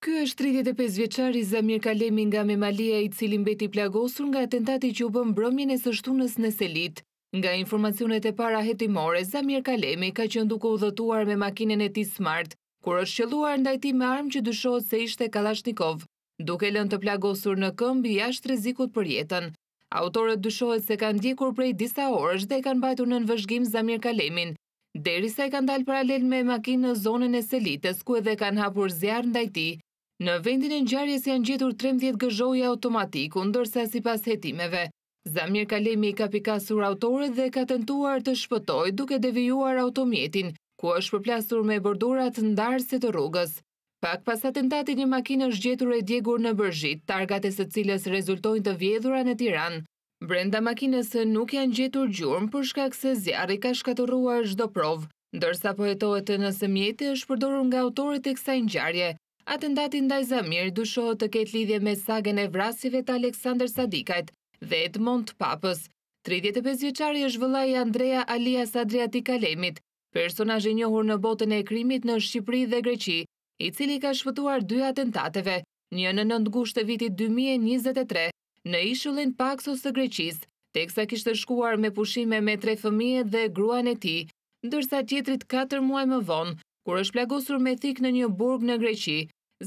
Ky është tridhjetë e pesë vjeçari Zamir Kalemi nga Memalia i cili mbeti i plagosur nga atentati që u bë mbrëmjen e së shtunës në Selitë. Nga informacionet e para hetimore, Zamir Kalemi ka qenë duke udhëtuar me makinën e tij Smart, kur është qëlluar ndaj tij me armë që dyshohet se ishte Kalashnikov, duke e lënë të plagosur në këmbë jashtë rrezikut për jetën. Autorët dyshohet se e kanë ndjekur prej disa orësh dhe e kanë mbajtur nën vëzhgim Zamir Kalemin, derisa i kanë dalë paralel me makinë në zonën e Selitës, ku edhe kanë hapur zjarr ndaj tij. Në vendin e ngjarjes janë gjetur trembëdhjetë gëzhoja automatiku, ndërsa sipas hetimeve, Zamir Kalemi ka pikasur autorët dhe ka tentuar të shpëtojë duke devijuar automjetin, ku është përplasur me bordurat ndarëse të rrugës. Pak pas atentatit një makinë është gjetur e djegur në Bërzhitë, targat e së cilës rezultojnë të vjedhura në Tiranë. Brenda makinës nuk janë gjetur gjurmë për shkak se zjarri ka shkatërruar çdo provë, ndërsa po hetohet nëse mjeti është përdorur nga autorët e kësaj ngjarje. Atentati ndaj Zamirit dyshohet të ketë lidhje me sagën e vrasjeve të Aleksandër Sadikajt dhe Edmond Papës. Tridhjetë e pesë vjeçari është vëllai i Andrea alias Adriatik Kalemit, personazh i njohur në botën e krimit në Shqipëri dhe Greqi, i cili i ka shpëtuar dy atentateve, një në nëntë gusht të vitit dy mijë e njëzet e tre në ishullin Paksos të Greqisë, teksa kishte shkuar me pushime me tre fëmijët dhe gruan e tij, ndërsa tjetrit katër muaj më vonë, kur është plagosur me thikë në një burg në Greqi.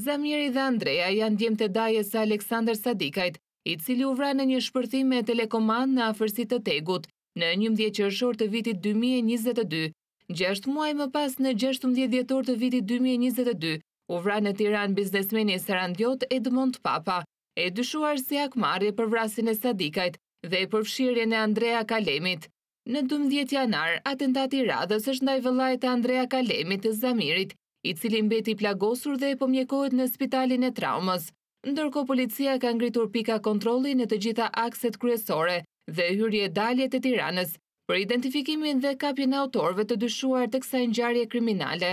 Zamiri dhe Andrea janë djem të dajës së Aleksandër Sadikajt, i cili u vra në një shpërthim me telekomandë në afërsi të Tegut, në njëmbëdhjetë qershor të vitit dy mijë e njëzet e dy. Gjashtë muaj më pas, në gjashtëmbëdhjetë dhjetor të vitit dy mijë e njëzet e dy, u vra në Tiranë biznesmeni sarandjot Edmond Papa. e dyshuar si hakmarrje për vrasjen e Sadikajt dhe përfshirjen e Andrea Kalemit. Në dymbëdhjetë janar, atentati i radhës është ndaj vëllait të Andrea Kalemit, Zamirit, i cili mbeti i plagosur dhe po mjekohet në spitalin e traumës. Ndërkohë policia ka ngritur pika kontrolli në të gjitha akset kryesore dhe hyrje-daljet e Tiranës për identifikimin dhe kapjen e autorëve të dyshuar të kësaj ngjarje kriminale.